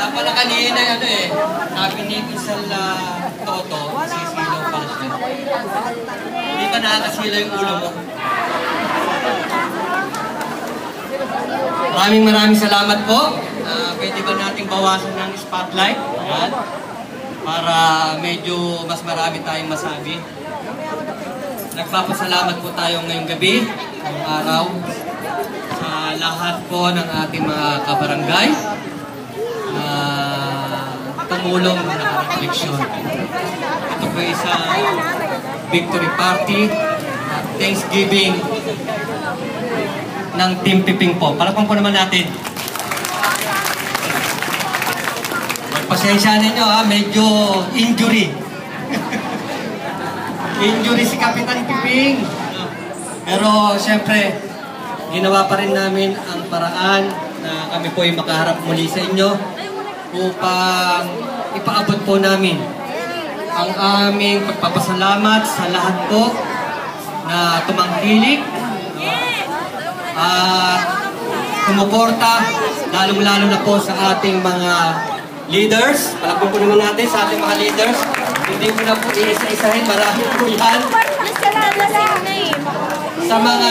Kaya pala kanina ano eh, sabi ni Isal uh, Toto, sisilaw pala siya. Hindi pa nakakasila yung ulo mo. Maraming maraming salamat po. Uh, pwede ba nating bawasan ng spotlight? Ayan. Para medyo mas marami tayong masabi. Nagpapasalamat po tayo ngayong gabi, ngayong araw, sa lahat po ng ating mga kabarangay na tumulong na nakarefleksyon. Ito po isang victory party at Thanksgiving ng Team Piping po. Palakpan po naman natin. Magpasensya ninyo ha, medyo injury. injury si Kapitan Piping. Pero siyempre, ginawa pa rin namin ang paraan na kami po ay makaharap muli sa inyo upang ipaabot po namin ang aming pagpapasalamat sa lahat po na tumangkilik at sumuporta, lalong-lalo na po sa ating mga leaders. Palakpan po naman natin sa ating mga leaders. Hindi ko na po iisa-isahin, marami po yan. Sa mga